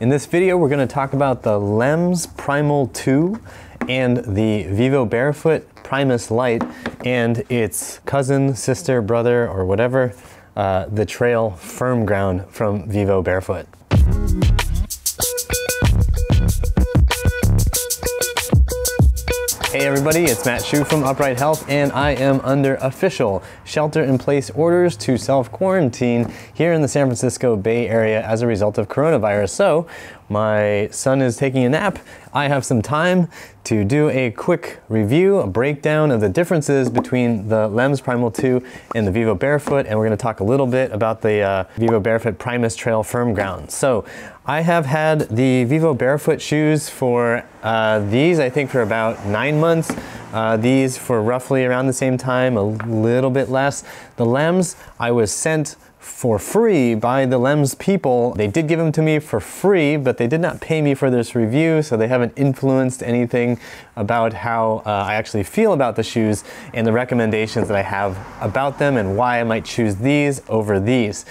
In this video, we're going to talk about the Lems Primal 2 and the Vivo Barefoot Primus Lite and its cousin, sister, brother, or whatever, uh, the Trail Firm Ground from Vivo Barefoot. Hey everybody, it's Matt Hsu from Upright Health and I am under official shelter-in-place orders to self-quarantine here in the San Francisco Bay Area as a result of coronavirus. So my son is taking a nap. I have some time to do a quick review, a breakdown of the differences between the Lems Primal 2 and the Vivo Barefoot, and we're gonna talk a little bit about the uh, Vivo Barefoot Primus Trail Firm Ground. So I have had the Vivo Barefoot shoes for uh, these, I think for about nine months. Uh, these for roughly around the same time, a little bit less. The Lems I was sent for free by the LEMS people. They did give them to me for free, but they did not pay me for this review, so they haven't influenced anything about how uh, I actually feel about the shoes and the recommendations that I have about them and why I might choose these over these.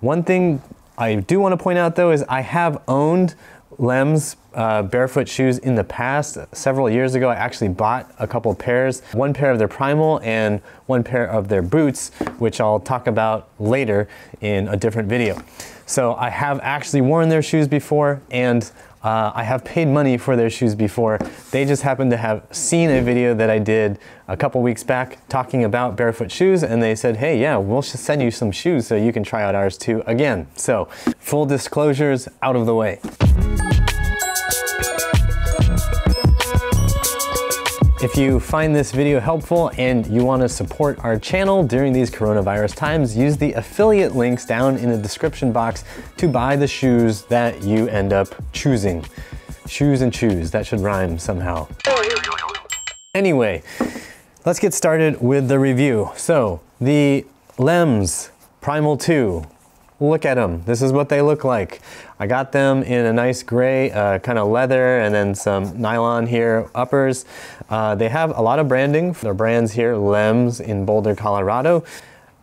One thing I do want to point out though is I have owned Lems uh, barefoot shoes in the past. Several years ago, I actually bought a couple pairs, one pair of their Primal and one pair of their boots, which I'll talk about later in a different video. So I have actually worn their shoes before and uh, I have paid money for their shoes before. They just happened to have seen a video that I did a couple weeks back talking about barefoot shoes and they said, hey, yeah, we'll send you some shoes so you can try out ours too again. So full disclosures out of the way. If you find this video helpful and you want to support our channel during these coronavirus times, use the affiliate links down in the description box to buy the shoes that you end up choosing. Shoes and choose, that should rhyme somehow. Anyway, let's get started with the review. So, the Lems Primal 2 Look at them. This is what they look like. I got them in a nice gray uh, kind of leather and then some nylon here uppers. Uh, they have a lot of branding. Their brands here, Lems in Boulder, Colorado.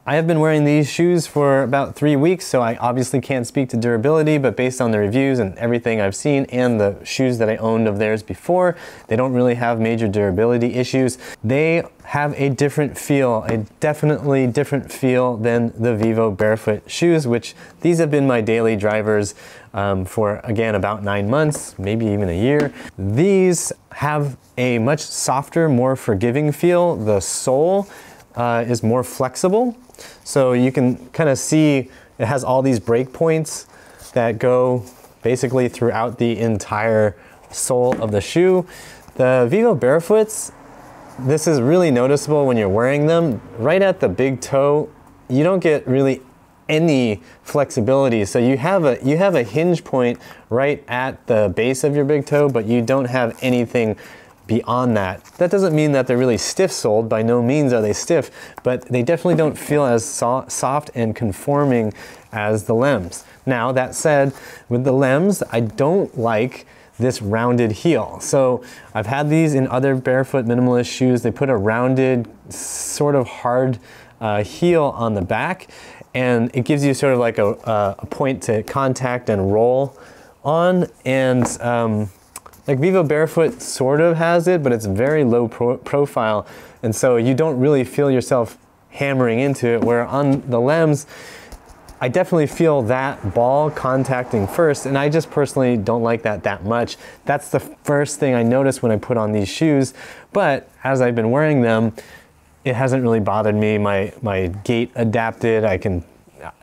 I have been wearing these shoes for about three weeks, so I obviously can't speak to durability, but based on the reviews and everything I've seen and the shoes that I owned of theirs before, they don't really have major durability issues. They have a different feel, a definitely different feel than the Vivo Barefoot shoes, which these have been my daily drivers um, for, again, about nine months, maybe even a year. These have a much softer, more forgiving feel. The sole uh, is more flexible so you can kind of see it has all these breakpoints that go basically throughout the entire sole of the shoe. The Vivo Barefoots, this is really noticeable when you're wearing them. Right at the big toe, you don't get really any flexibility. So you have a you have a hinge point right at the base of your big toe, but you don't have anything beyond that. That doesn't mean that they're really stiff-soled, by no means are they stiff, but they definitely don't feel as so soft and conforming as the Lems. Now, that said, with the Lems, I don't like this rounded heel. So I've had these in other barefoot minimalist shoes. They put a rounded, sort of hard uh, heel on the back, and it gives you sort of like a, a point to contact and roll on, and um, like Vivo Barefoot sort of has it, but it's very low pro profile. And so you don't really feel yourself hammering into it, where on the Lems, I definitely feel that ball contacting first, and I just personally don't like that that much. That's the first thing I notice when I put on these shoes, but as I've been wearing them, it hasn't really bothered me. My, my gait adapted, I can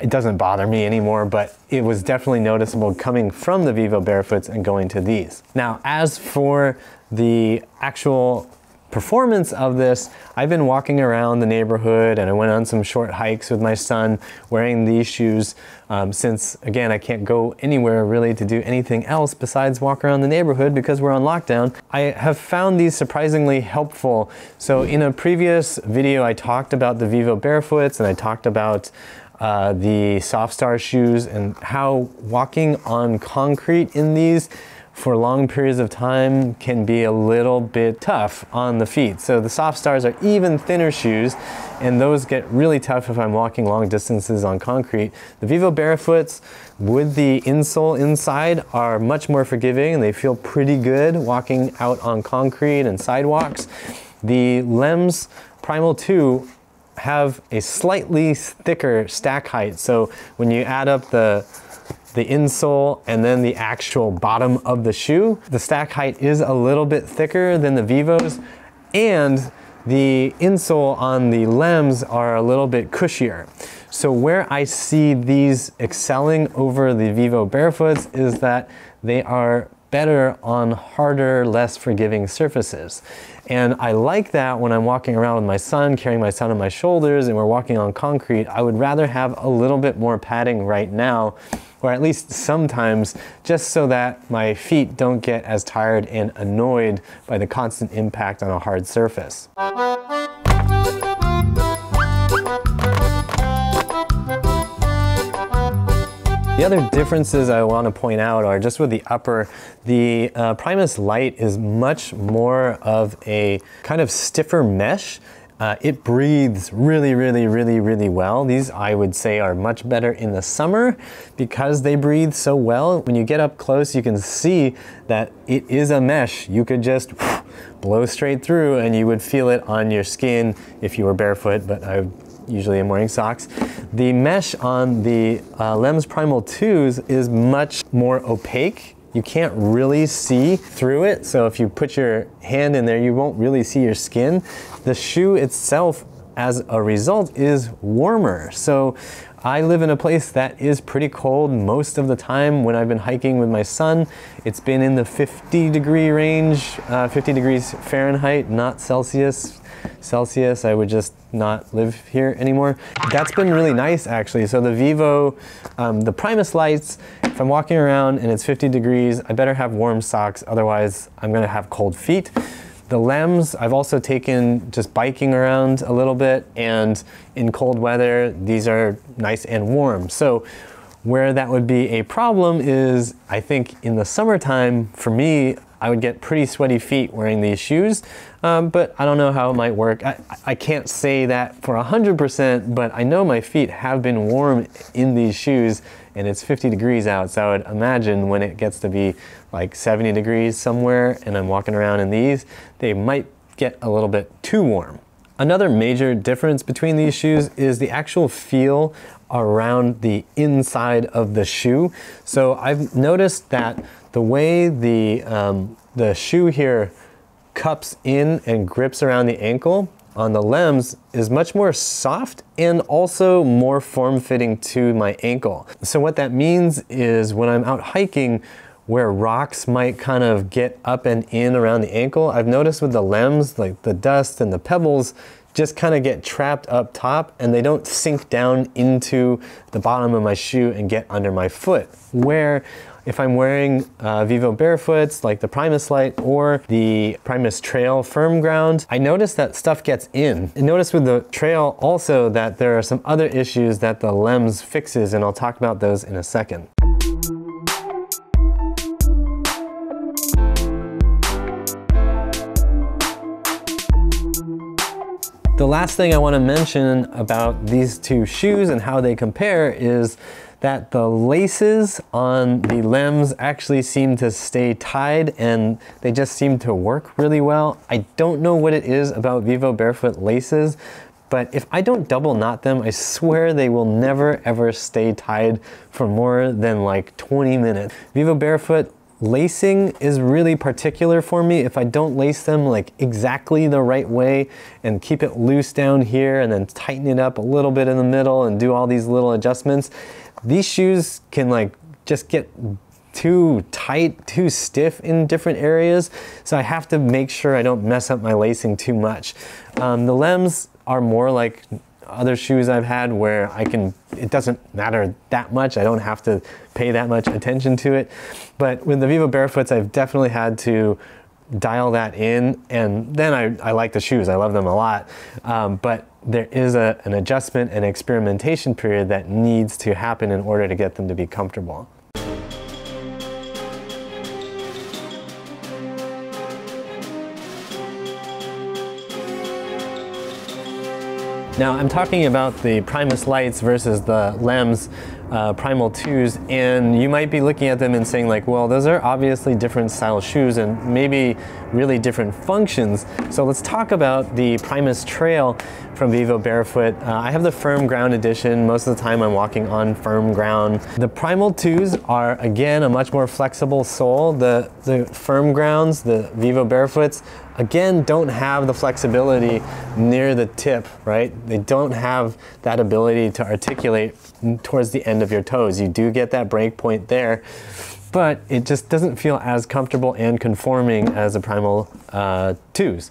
it doesn't bother me anymore, but it was definitely noticeable coming from the Vivo Barefoots and going to these. Now, as for the actual performance of this, I've been walking around the neighborhood and I went on some short hikes with my son wearing these shoes um, since, again, I can't go anywhere really to do anything else besides walk around the neighborhood because we're on lockdown. I have found these surprisingly helpful. So in a previous video, I talked about the Vivo Barefoots and I talked about uh, the Softstar shoes and how walking on concrete in these for long periods of time can be a little bit tough on the feet. So the Softstars are even thinner shoes and those get really tough if I'm walking long distances on concrete. The Vivo Barefoots with the insole inside are much more forgiving and they feel pretty good walking out on concrete and sidewalks. The Lems Primal 2 have a slightly thicker stack height. So when you add up the the insole and then the actual bottom of the shoe, the stack height is a little bit thicker than the Vivos and the insole on the Lems are a little bit cushier. So where I see these excelling over the Vivo Barefoots is that they are better on harder, less forgiving surfaces. And I like that when I'm walking around with my son, carrying my son on my shoulders, and we're walking on concrete. I would rather have a little bit more padding right now, or at least sometimes, just so that my feet don't get as tired and annoyed by the constant impact on a hard surface. The other differences I want to point out are just with the upper, the uh, Primus Lite is much more of a kind of stiffer mesh. Uh, it breathes really, really, really, really well. These I would say are much better in the summer because they breathe so well. When you get up close, you can see that it is a mesh. You could just blow straight through and you would feel it on your skin if you were barefoot, but I usually am wearing socks. The mesh on the uh, Lems Primal 2s is much more opaque. You can't really see through it, so if you put your hand in there, you won't really see your skin. The shoe itself, as a result, is warmer. So I live in a place that is pretty cold most of the time when I've been hiking with my son. It's been in the 50 degree range, uh, 50 degrees Fahrenheit, not Celsius, Celsius, I would just not live here anymore. That's been really nice actually. So the Vivo, um, the Primus Lites, if I'm walking around and it's 50 degrees, I better have warm socks, otherwise I'm gonna have cold feet. The Lems, I've also taken just biking around a little bit and in cold weather, these are nice and warm. So where that would be a problem is, I think in the summertime, for me, I would get pretty sweaty feet wearing these shoes, um, but I don't know how it might work. I, I can't say that for 100%, but I know my feet have been warm in these shoes and it's 50 degrees out, so I would imagine when it gets to be like 70 degrees somewhere and I'm walking around in these, they might get a little bit too warm. Another major difference between these shoes is the actual feel around the inside of the shoe. So I've noticed that the way the, um, the shoe here cups in and grips around the ankle on the Lems is much more soft and also more form-fitting to my ankle. So what that means is when I'm out hiking, where rocks might kind of get up and in around the ankle, I've noticed with the Lems, like the dust and the pebbles, just kind of get trapped up top and they don't sink down into the bottom of my shoe and get under my foot. Where if I'm wearing uh, Vivo Barefoots like the Primus Lite or the Primus Trail Firm Ground, I notice that stuff gets in. And notice with the Trail also that there are some other issues that the LEMS fixes and I'll talk about those in a second. The last thing I want to mention about these two shoes and how they compare is that the laces on the Lems actually seem to stay tied and they just seem to work really well. I don't know what it is about Vivo Barefoot laces, but if I don't double knot them, I swear they will never ever stay tied for more than like 20 minutes. Vivo Barefoot Lacing is really particular for me. If I don't lace them like exactly the right way and keep it loose down here and then tighten it up a little bit in the middle and do all these little adjustments, these shoes can like just get too tight, too stiff in different areas. So I have to make sure I don't mess up my lacing too much. Um, the Lems are more like other shoes I've had where I can, it doesn't matter that much. I don't have to pay that much attention to it. But with the Vivo Barefoots, I've definitely had to dial that in and then I, I like the shoes. I love them a lot. Um, but there is a, an adjustment and experimentation period that needs to happen in order to get them to be comfortable. Now I'm talking about the Primus Lites versus the Lems uh, Primal 2s and you might be looking at them and saying like, well, those are obviously different style shoes and maybe really different functions. So let's talk about the Primus Trail from Vivo Barefoot. Uh, I have the firm ground edition. Most of the time I'm walking on firm ground. The Primal 2s are again a much more flexible sole. The, the firm grounds, the Vivo Barefoots, again don't have the flexibility near the tip, right? They don't have that ability to articulate towards the end of your toes. You do get that break point there, but it just doesn't feel as comfortable and conforming as the Primal uh, 2s.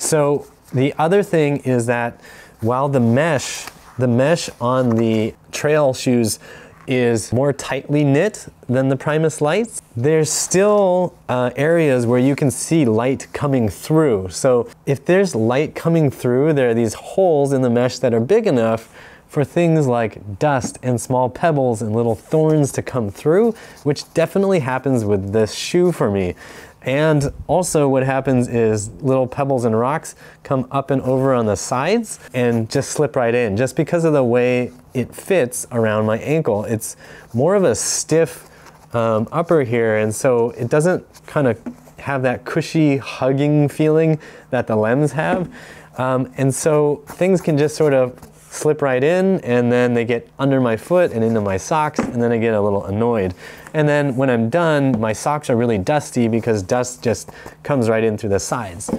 So the other thing is that while the mesh, the mesh on the trail shoes is more tightly knit than the Primus Lites, there's still uh, areas where you can see light coming through. So if there's light coming through, there are these holes in the mesh that are big enough for things like dust and small pebbles and little thorns to come through, which definitely happens with this shoe for me. And also what happens is little pebbles and rocks come up and over on the sides and just slip right in. Just because of the way it fits around my ankle, it's more of a stiff um, upper here. And so it doesn't kind of have that cushy hugging feeling that the Lems have. Um, and so things can just sort of slip right in and then they get under my foot and into my socks and then I get a little annoyed. And then when I'm done, my socks are really dusty because dust just comes right in through the sides.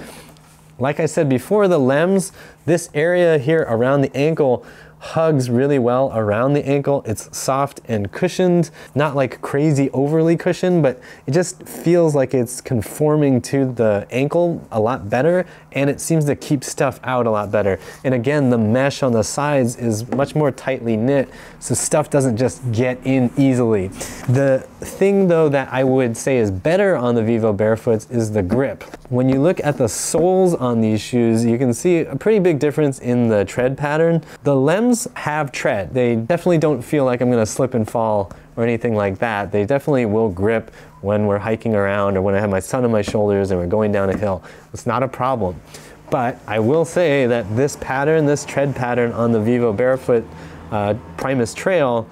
Like I said before, the Lems, this area here around the ankle hugs really well around the ankle. It's soft and cushioned, not like crazy overly cushioned, but it just feels like it's conforming to the ankle a lot better and it seems to keep stuff out a lot better. And again, the mesh on the sides is much more tightly knit, so stuff doesn't just get in easily. The thing though that I would say is better on the Vivo Barefoots is the grip. When you look at the soles on these shoes, you can see a pretty big difference in the tread pattern. The Lems have tread. They definitely don't feel like I'm gonna slip and fall or anything like that. They definitely will grip when we're hiking around or when I have my son on my shoulders and we're going down a hill. It's not a problem. But I will say that this pattern, this tread pattern on the Vivo Barefoot uh, Primus Trail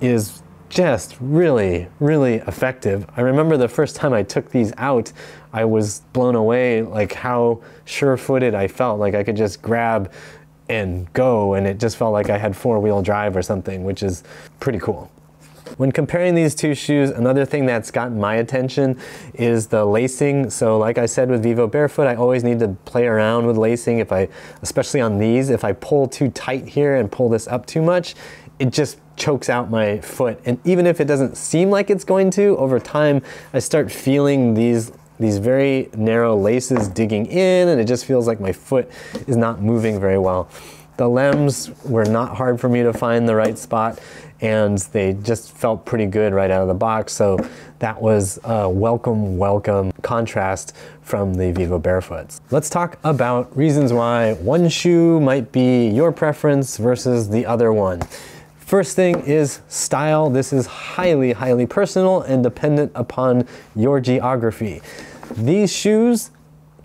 is just really, really effective. I remember the first time I took these out, I was blown away like how sure-footed I felt, like I could just grab and go and it just felt like I had four-wheel drive or something, which is pretty cool. When comparing these two shoes, another thing that's gotten my attention is the lacing. So like I said with Vivo Barefoot, I always need to play around with lacing if I, especially on these, if I pull too tight here and pull this up too much, it just chokes out my foot. And even if it doesn't seem like it's going to, over time, I start feeling these these very narrow laces digging in and it just feels like my foot is not moving very well. The lems were not hard for me to find the right spot and they just felt pretty good right out of the box. So that was a welcome, welcome contrast from the Vivo Barefoots. Let's talk about reasons why one shoe might be your preference versus the other one. First thing is style. This is highly, highly personal and dependent upon your geography. These shoes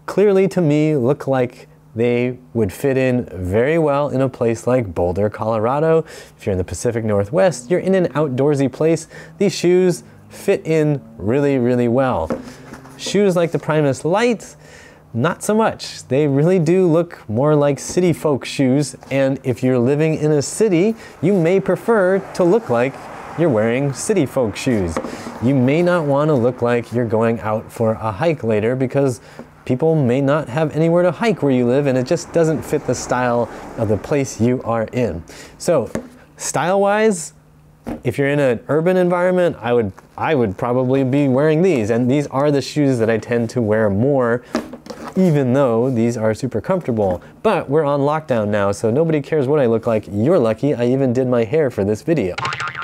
clearly to me look like they would fit in very well in a place like Boulder, Colorado. If you're in the Pacific Northwest, you're in an outdoorsy place. These shoes fit in really, really well. Shoes like the Primus Lite not so much. They really do look more like city folk shoes, and if you're living in a city, you may prefer to look like you're wearing city folk shoes. You may not want to look like you're going out for a hike later because people may not have anywhere to hike where you live and it just doesn't fit the style of the place you are in. So, style-wise, if you're in an urban environment, I would I would probably be wearing these and these are the shoes that I tend to wear more even though these are super comfortable. But we're on lockdown now, so nobody cares what I look like. You're lucky I even did my hair for this video.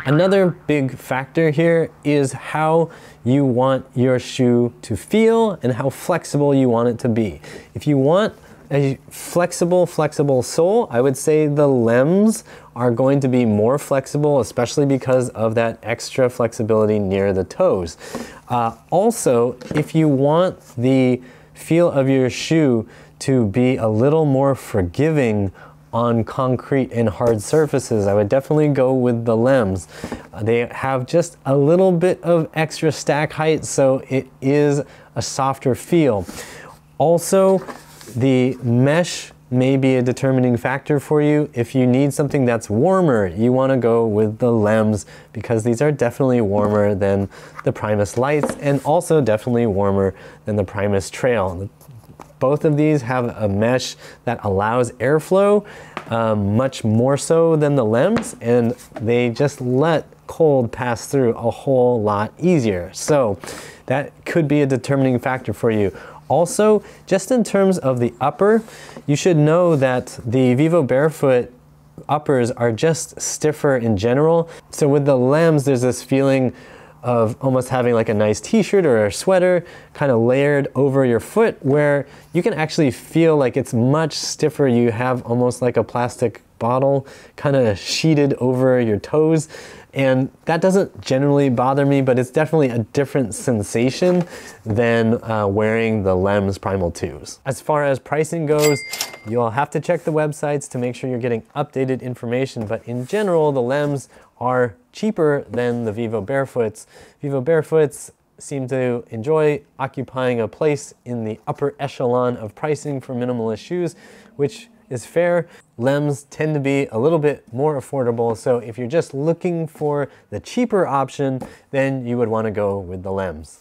Another big factor here is how you want your shoe to feel and how flexible you want it to be. If you want a flexible, flexible sole, I would say the Lems are going to be more flexible, especially because of that extra flexibility near the toes. Uh, also, if you want the feel of your shoe to be a little more forgiving on concrete and hard surfaces, I would definitely go with the Lems. They have just a little bit of extra stack height, so it is a softer feel. Also, the mesh may be a determining factor for you. If you need something that's warmer, you want to go with the LEMS because these are definitely warmer than the Primus Lites and also definitely warmer than the Primus Trail. Both of these have a mesh that allows airflow um, much more so than the LEMS and they just let cold pass through a whole lot easier. So that could be a determining factor for you. Also, just in terms of the upper, you should know that the Vivo Barefoot uppers are just stiffer in general. So with the Lems, there's this feeling of almost having like a nice t-shirt or a sweater kind of layered over your foot where you can actually feel like it's much stiffer. You have almost like a plastic bottle kind of sheeted over your toes. And that doesn't generally bother me, but it's definitely a different sensation than uh, wearing the LEMS Primal 2s. As far as pricing goes, you'll have to check the websites to make sure you're getting updated information, but in general, the LEMS are cheaper than the Vivo Barefoots. Vivo Barefoots seem to enjoy occupying a place in the upper echelon of pricing for minimalist shoes, which is fair. Lems tend to be a little bit more affordable, so if you're just looking for the cheaper option, then you would want to go with the Lems.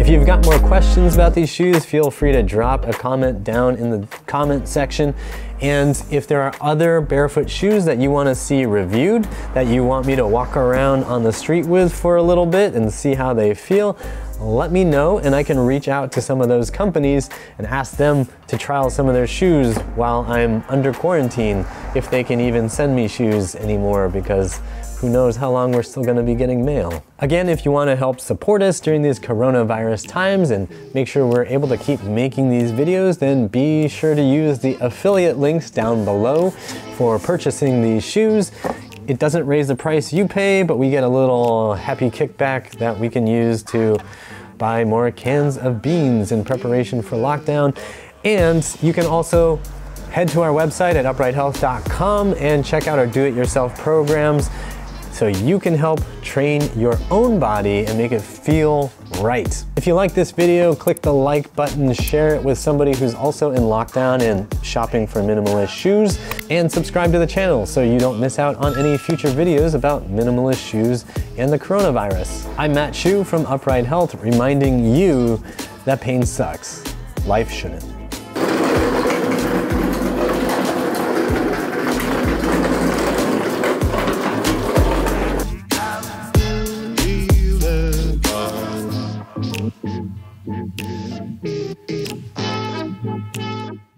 If you've got more questions about these shoes, feel free to drop a comment down in the comment section. And if there are other barefoot shoes that you want to see reviewed, that you want me to walk around on the street with for a little bit and see how they feel, let me know and I can reach out to some of those companies and ask them to trial some of their shoes while I'm under quarantine, if they can even send me shoes anymore because who knows how long we're still gonna be getting mail. Again, if you wanna help support us during these coronavirus times and make sure we're able to keep making these videos, then be sure to use the affiliate links down below for purchasing these shoes. It doesn't raise the price you pay, but we get a little happy kickback that we can use to buy more cans of beans in preparation for lockdown. And you can also head to our website at uprighthealth.com and check out our do-it-yourself programs so you can help train your own body and make it feel right. If you like this video, click the like button, share it with somebody who's also in lockdown and shopping for minimalist shoes, and subscribe to the channel so you don't miss out on any future videos about minimalist shoes and the coronavirus. I'm Matt Hsu from Upright Health, reminding you that pain sucks. Life shouldn't.